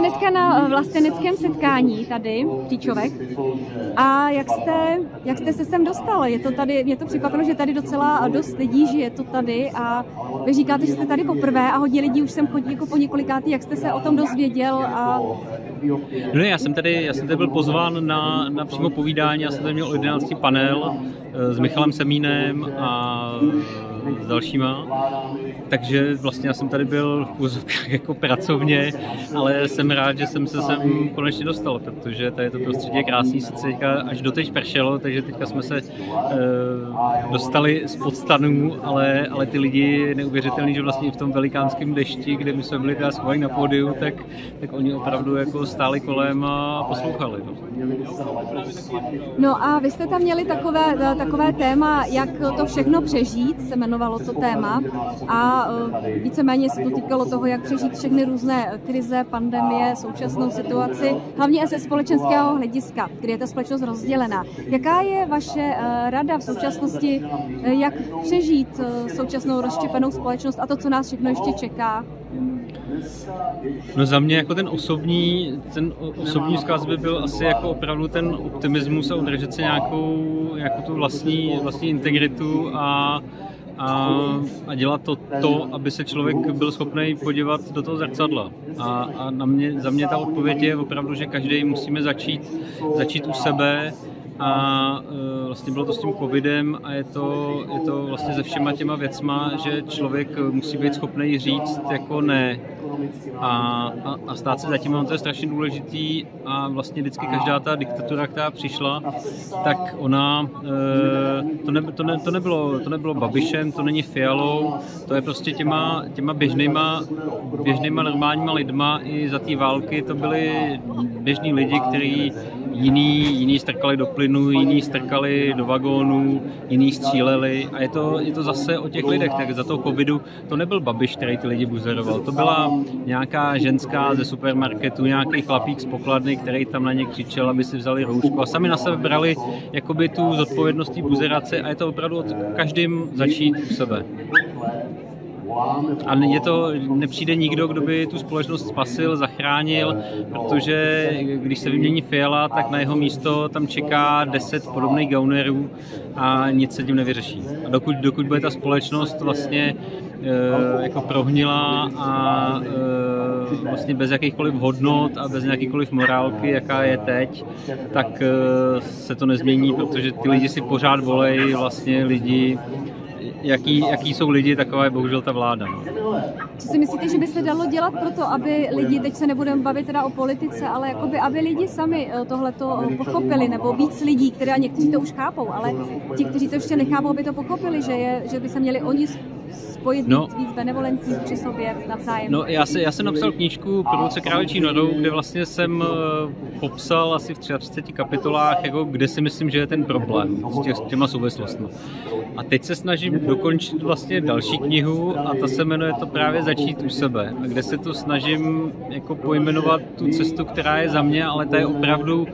dneska na vlasteneckém setkání tady, Příčovek. A jak jste, jak jste se sem dostal? Je to tady, mě to překvapilo, že tady docela dost lidí žije to tady a vy říkáte, že jste tady poprvé a hodně lidí už sem chodí jako po několikátý. Jak jste se o tom dozvěděl? A... No já jsem tady, já jsem tady byl pozván na, na přímo povídání, já jsem tady měl 11. panel eh, s Michalem Semínem a s dalšíma. Takže vlastně já jsem tady byl v jako pracovně, ale jsem rád, že jsem se sem konečně dostal, protože tady to prostředí je krásný, sice teďka až doteď pršelo, takže teďka jsme se uh, dostali z podstanů, ale, ale ty lidi neuvěřitelný, že vlastně v tom velikánském dešti, kde my jsme byli teda schovaní na pódiu, tak, tak oni opravdu jako stáli kolem a poslouchali. No. no a vy jste tam měli takové, takové téma, jak to všechno přežít, se jmenovalo to téma a e, víceméně se to týkalo toho, jak přežít všechny různé krize, pandemie, současnou situaci, hlavně ze společenského hlediska, kdy je ta společnost rozdělená. Jaká je vaše rada v současnosti, jak přežít současnou rozštěpenou společnost a to, co nás všechno ještě čeká? No za mě jako ten osobní, ten osobní vzkaz by byl asi jako opravdu ten optimismus a udržet si nějakou, nějakou tu vlastní, vlastní integritu a a, a dělat to, to, aby se člověk byl schopný podívat do toho zrcadla. A, a na mě, za mě ta odpověď je opravdu, že každý musíme začít, začít u sebe a e, vlastně bylo to s tím covidem a je to, je to vlastně se všema těma věcma, že člověk musí být schopný říct jako ne a, a, a stát se zatím, to je strašně důležitý a vlastně vždycky každá ta diktatura, která přišla, tak ona, e, to, ne, to, ne, to, nebylo, to nebylo Babišem, to není Fialou, to je prostě těma, těma běžnýma, běžnýma normálníma lidma i za té války, to byli běžní lidi, kteří jiný, jiný strkali do plynu, jiný strkali do vagónů, jiný stříleli. A je to, je to zase o těch lidech, tak za toho covidu to nebyl Babiš, který ty lidi buzeroval, to byla nějaká ženská ze supermarketu, nějaký chlapík z pokladny, který tam na ně křičel, aby si vzali roušku a sami na sebe brali jakoby tu zodpovědnost buzerace a je to opravdu od každým začít u sebe. A je to, nepřijde nikdo, kdo by tu společnost spasil, zachránil, protože když se vymění Fiala, tak na jeho místo tam čeká 10 podobných gaunerů a nic se tím nevyřeší. A dokud, dokud bude ta společnost vlastně e, jako prohnila a e, vlastně bez jakýchkoliv hodnot a bez jakýkoliv morálky, jaká je teď, tak e, se to nezmění, protože ty lidi si pořád volejí vlastně lidi, jaký, jaký jsou lidi, taková je bohužel ta vláda. No. Co si myslíte, že by se dalo dělat pro to, aby lidi, teď se nebudeme bavit teda o politice, ale jakoby, aby lidi sami eh, tohleto pochopili, nebo víc lidí, které někteří to už chápou, ale ti, kteří to ještě nechápou, aby to pochopili, že, je, že by se měli oni spojit no, víc, víc benevolentní při sobě navzájem. No, já, se, já jsem napsal knížku Produkce krávečí norou, kde vlastně jsem eh, popsal asi v 33 kapitolách, jako kde si myslím, že je ten problém s, tě, s těma souvislostmi. A teď se snažím dokončit vlastně další knihu a ta se jmenuje to právě Začít u sebe, a kde se to snažím jako pojmenovat tu cestu, která je za mě, ale ta je opravdu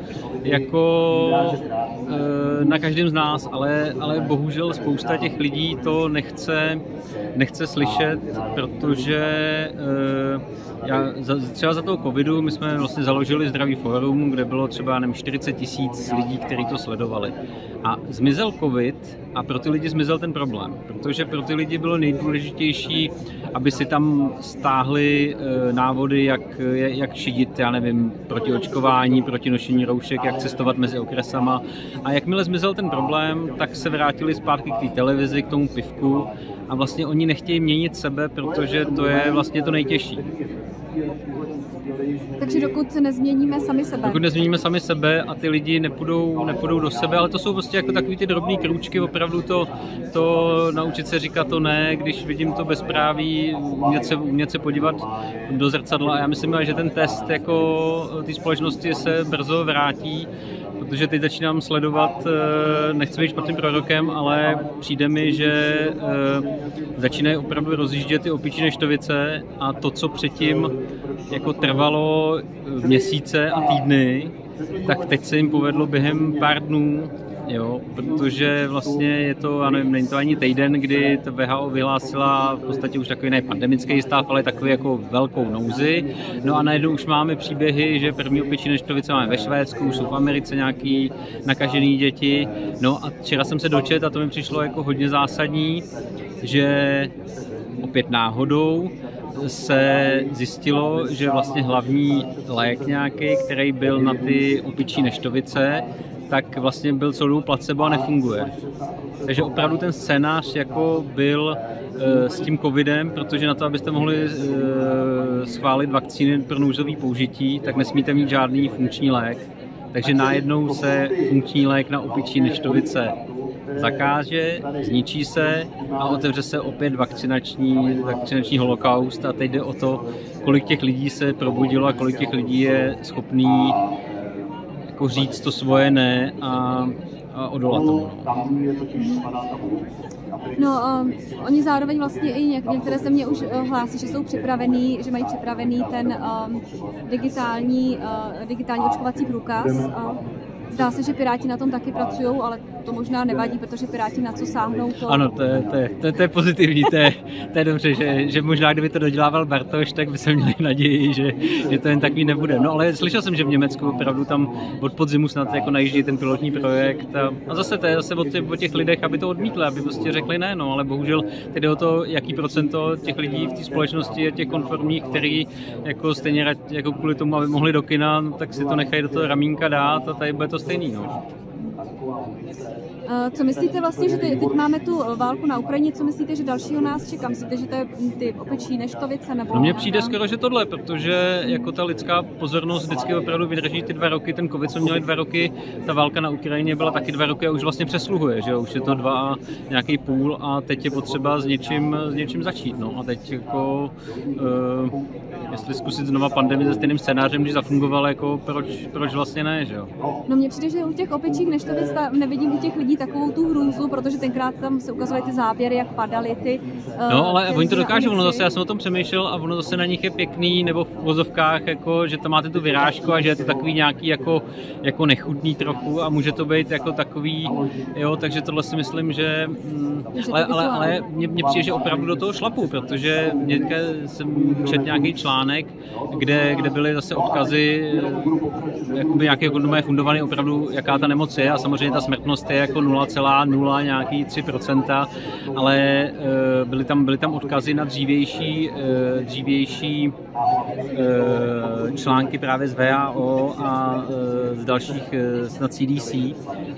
jako e, na každém z nás, ale, ale bohužel spousta těch lidí to nechce, nechce slyšet, protože e, já, třeba za toho covidu my jsme vlastně založili Zdravý forum, kde bylo třeba nevím, 40 tisíc lidí, kteří to sledovali. A zmizel covid a pro ty lidi zmizel ten problém, protože pro ty lidi bylo nejdůležitější, aby si tam stáhli e, návody, jak, jak šidit, já nevím, proti očkování, proti nošení roušek, jak cestovat mezi okresama. A jakmile zmizel ten problém, tak se vrátili zpátky k té televizi, k tomu pivku a vlastně oni nechtějí měnit sebe, protože to je vlastně to nejtěžší. Takže dokud se nezměníme sami sebe. Dokud nezměníme sami sebe a ty lidi nepůjdou, nepůjdou do sebe, ale to jsou prostě jako takový ty drobné krůčky, opravdu to, to naučit se říkat to ne, když vidím to bezpráví, umět se, umět se podívat do zrcadla a já myslím, že ten test jako ty společnosti se brzo vrátí, protože teď začínám sledovat, eh, nechci být špatným prorokem, ale přijde mi, že eh, začínají opravdu rozjíždět ty opičí neštovice a to, co předtím jako trvalo měsíce a týdny, tak teď se jim povedlo během pár dnů jo, protože vlastně je to, nevím, není to ani týden, kdy to VHO vyhlásila v podstatě už takový ne pandemický stav, ale takový jako velkou nouzi. No a najednou už máme příběhy, že první opičí neštovice máme ve Švédsku, jsou v Americe nějaký nakažený děti. No a včera jsem se dočet a to mi přišlo jako hodně zásadní, že opět náhodou se zjistilo, že vlastně hlavní lék nějaký, který byl na ty opičí neštovice, tak vlastně byl celou placebo a nefunguje. Takže opravdu ten scénář jako byl e, s tím covidem, protože na to, abyste mohli e, schválit vakcíny pro nouzové použití, tak nesmíte mít žádný funkční lék. Takže najednou se funkční lék na opičí neštovice zakáže, zničí se a otevře se opět vakcinační, vakcinační holokaust a teď jde o to, kolik těch lidí se probudilo a kolik těch lidí je schopný jako říct to svoje ne a, a odolat tomu. No. Um, oni zároveň vlastně i něk- některé země už uh, hlásí, že jsou připravený, že mají připravený ten um, digitální, uh, digitální očkovací průkaz. Uh, Zdá se, že Piráti na tom taky pracují, ale to možná nevadí, protože Piráti na co sáhnou to... Ano, to je, to je, to je, to je pozitivní, to je, to je dobře, že, že možná kdyby to dodělával Bartoš, tak by se měli naději, že, že to jen takový nebude. No ale slyšel jsem, že v Německu opravdu tam od podzimu snad jako najíždí ten pilotní projekt a, a zase to je zase o těch, o těch lidech, aby to odmítli, aby prostě řekli ne, no, ale bohužel tedy o to, jaký procento těch lidí v té společnosti je těch konformních, který jako stejně jako kvůli tomu, aby mohli do kina, no, tak si to nechají do toho ramínka dát a tady bude to stejný. No. Co myslíte vlastně, že teď máme tu válku na Ukrajině, co myslíte, že dalšího nás čeká? Myslíte, že to je ty opečí neštovice? Nebo no mně přijde skoro, že tohle, protože jako ta lidská pozornost vždycky opravdu vydrží ty dva roky, ten covid, co měli dva roky, ta válka na Ukrajině byla taky dva roky a už vlastně přesluhuje, že už je to dva a nějaký půl a teď je potřeba s něčím, s něčím začít. No a teď jako, uh, jestli zkusit znova pandemii se stejným scénářem, když zafungoval, jako proč, proč vlastně ne, že jo? No mně přijde, že u těch opečích neštovic nevidím u těch lidí takovou tu hrůzu, protože tenkrát tam se ukazovaly ty záběry, jak padaly ty... Uh, no, ale oni to dokážou, ono zase, já jsem o tom přemýšlel a ono zase na nich je pěkný, nebo v vozovkách, jako, že tam máte tu vyrážku a že je to takový nějaký jako, jako nechutný trochu a může to být jako takový, jo, takže tohle si myslím, že... Mm, ale, ale, ale mě, mě přijde, že opravdu do toho šlapu, protože někde jsem četl nějaký článek, kde, kde byly zase odkazy, jakoby nějaké jako fundované opravdu, jaká ta nemoc je a samozřejmě ta smrtnost je jako 0,0 nějaký 3%, ale eh, byly tam, byly tam odkazy na dřívější, eh, dřívější eh, články právě z VAO a z dalších snad CDC.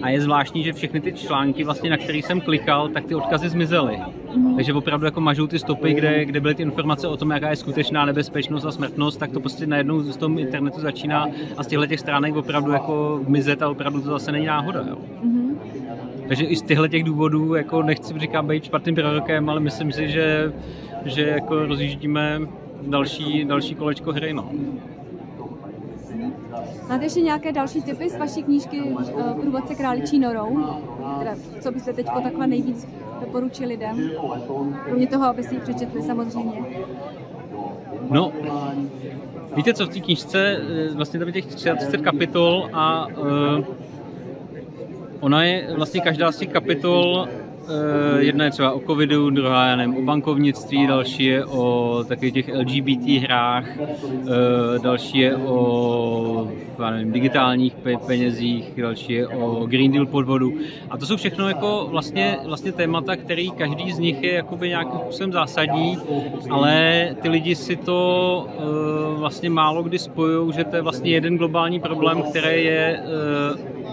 A je zvláštní, že všechny ty články, vlastně, na kterých jsem klikal, tak ty odkazy zmizely. Takže opravdu jako mažou ty stopy, kde, kde byly ty informace o tom, jaká je skutečná nebezpečnost a smrtnost, tak to prostě najednou z toho internetu začíná a z těchto těch stránek opravdu jako mizet a opravdu to zase není náhoda. Jo. Mm-hmm. Takže i z těchto těch důvodů jako nechci říkám být špatným prorokem, ale myslím si, že, že jako rozjíždíme další, další kolečko hry. No. Máte ještě nějaké další typy z vaší knížky eh, Průvodce králičí norou? Teda, co byste teď takhle nejvíc doporučili lidem? Kromě toho, aby si ji přečetli samozřejmě. No, víte co, v té knížce, eh, vlastně tam je těch 30 kapitol a uh, Ona je vlastně každá z těch kapitol jedna je třeba o covidu, druhá já nevím, o bankovnictví, další je o takových těch LGBT hrách, eh, další je o já nevím, digitálních penězích, další je o Green Deal podvodu. A to jsou všechno jako vlastně, vlastně témata, který každý z nich je jakoby nějakým způsobem zásadní, ale ty lidi si to uh, vlastně málo kdy spojují, že to je vlastně jeden globální problém, který je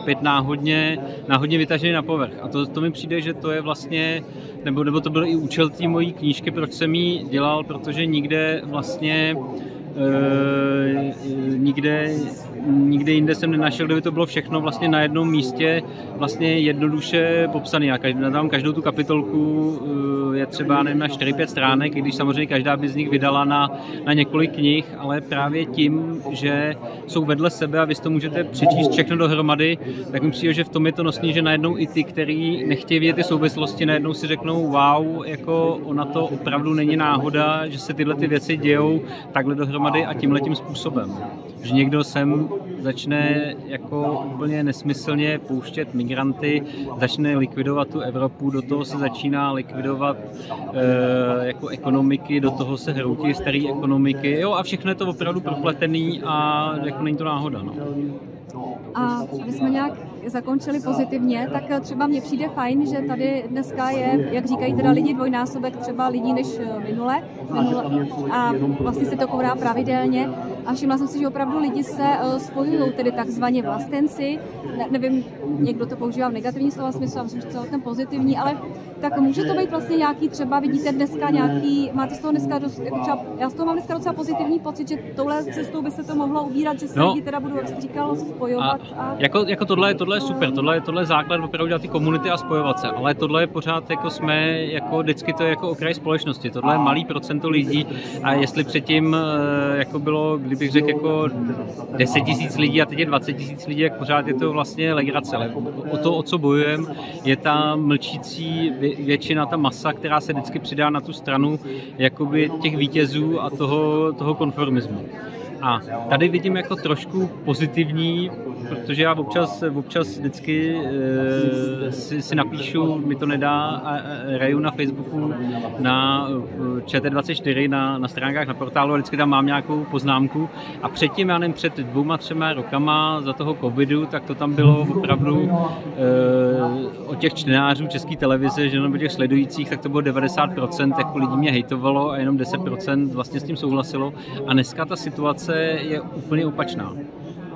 opět náhodně, náhodně vytažený na povrch. A to, to mi přijde, že to je vlastně, nebo, nebo to byl i účel té mojí knížky, proč jsem ji dělal, protože nikde vlastně e, nikde, nikde jinde jsem nenašel, kde by to bylo všechno vlastně na jednom místě vlastně jednoduše popsané. Já každý, dám každou tu kapitolku je třeba nevím, na 4-5 stránek, i když samozřejmě každá by z nich vydala na, na několik knih, ale právě tím, že jsou vedle sebe a vy to můžete přečíst všechno dohromady, tak mi přijde, že v tom je to nosný, že najednou i ty, který nechtějí vidět ty souvislosti, najednou si řeknou, wow, jako ona to opravdu není náhoda, že se tyhle ty věci dějou takhle dohromady a tímhle tím způsobem. Že někdo sem začne jako úplně nesmyslně pouštět migranty, začne likvidovat tu Evropu, do toho se začíná likvidovat e, jako ekonomiky, do toho se hroutí staré ekonomiky, jo a všechno je to opravdu propletený a jako není to náhoda. No. A aby jsme nějak zakončili pozitivně, tak třeba mně přijde fajn, že tady dneska je, jak říkají teda lidi, dvojnásobek třeba lidí než minule, minule a vlastně se to kourá pravidelně a všimla jsem si, že opravdu lidi se uh, spojují, tedy takzvaně vlastenci, ne, nevím, někdo to používá v negativní slova smyslu, a myslím, že celkem pozitivní, ale tak může to být vlastně nějaký třeba, vidíte dneska nějaký, máte z toho dneska dost, jako třeba, já z toho mám dneska docela pozitivní pocit, že touhle cestou by se to mohlo ubírat, že se no, lidi teda budou, jak jste říkal, spojovat. A, a... Jako, jako tohle, tohle je super, tohle, tohle je základ opravdu dělat ty komunity a spojovat se, ale tohle je pořád jako jsme, jako vždycky to je jako okraj společnosti, tohle je malý procento lidí a jestli předtím eh, jako bylo, kdybych řekl jako 10 tisíc lidí a teď je 20 tisíc lidí, jak pořád je to vlastně legrace, ale o to, o co bojujeme, je ta mlčící většina, ta masa, která se vždycky přidá na tu stranu jakoby těch vítězů a toho, toho konformismu. A tady vidím jako trošku pozitivní, protože já občas, občas vždycky e, si, si napíšu, mi to nedá, a, a raju na Facebooku, na eh, ČT24, na, na stránkách na portálu a vždycky tam mám nějakou poznámku. A předtím, já nevím, před dvouma, třema rokama za toho covidu, tak to tam bylo opravdu e, od těch čtenářů české televize, že nebo těch sledujících, tak to bylo 90%, jako lidí mě hejtovalo a jenom 10% vlastně s tím souhlasilo. A dneska ta situace je úplně opačná.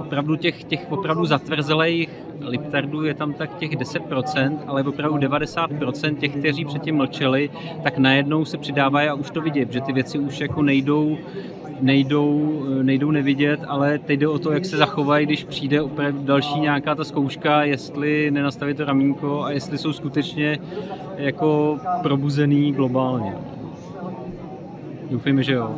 Opravdu těch, těch opravdu zatvrzelých liptardů je tam tak těch 10%, ale opravdu 90% těch, kteří předtím mlčeli, tak najednou se přidávají a už to vidět, že ty věci už jako nejdou, nejdou, nejdou nevidět, ale teď jde o to, jak se zachovají, když přijde opravdu další nějaká ta zkouška, jestli nenastaví to ramínko a jestli jsou skutečně jako probuzený globálně. Doufejme, že jo.